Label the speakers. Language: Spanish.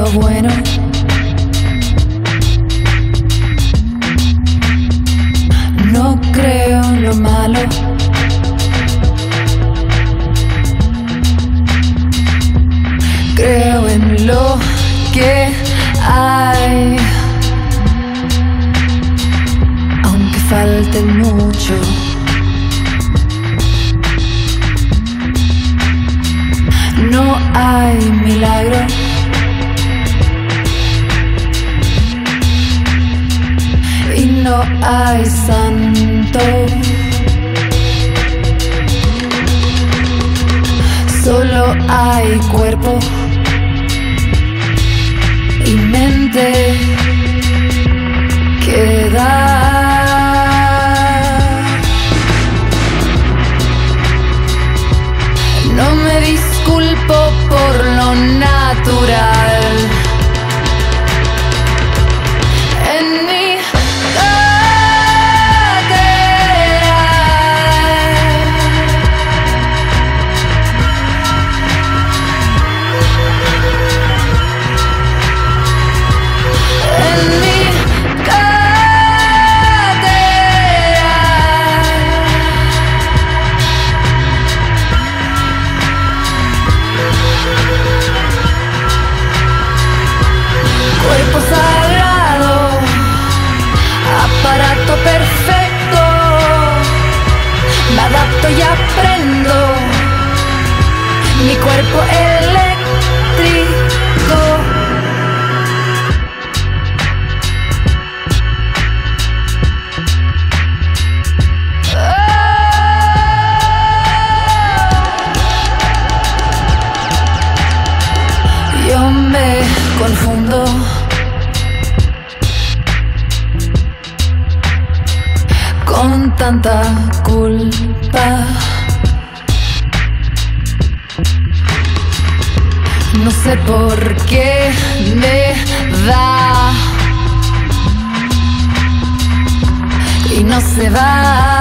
Speaker 1: lo bueno. No creo en lo malo. Creo en lo que hay. Aunque falte mucho. No hay milagro. No hay santo. Solo hay cuerpo y mente adapto y aprendo. Mi cuerpo eléctrico. Yo me confundo. Con tanta culpa. No sé por qué me da. Y no se va.